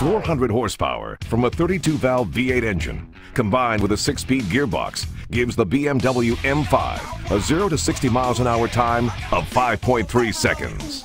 400 horsepower from a 32-valve V8 engine, combined with a six-speed gearbox, gives the BMW M5 a 0 to 60 miles an hour time of 5.3 seconds.